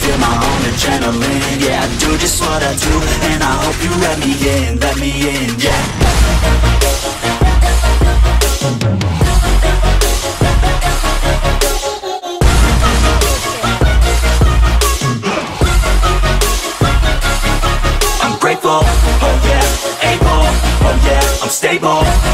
feel my own adrenaline, yeah, I do just what I do, and I hope you let me in, let me in, yeah. I'm grateful, oh yeah, able, oh yeah, I'm stable,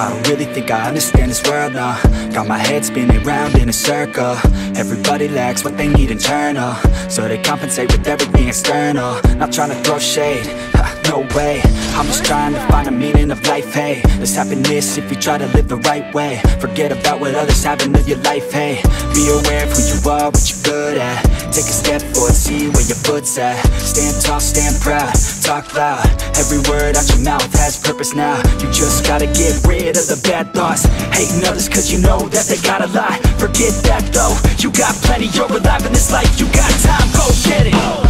I don't really think I understand this world now Got my head spinning round in a circle. Everybody lacks what they need internal uh, So they compensate with everything external. Not trying to throw shade, ha, no way. I'm just trying to find a meaning of life, hey. There's happiness if you try to live the right way. Forget about what others have and live your life, hey. Be aware of who you are, what you're good at. Take a step forward, see where your foot's at. Stand tall, stand proud, talk loud. Every word out your mouth has purpose now. You just gotta get rid of the bad thoughts. Hating others cause you know that they got a lie. Forget that though, you got plenty You're alive in this life, you got time, go get it